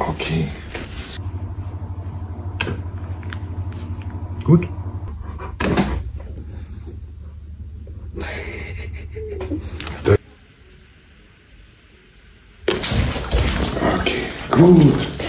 Okay. Gut. Okay, gut.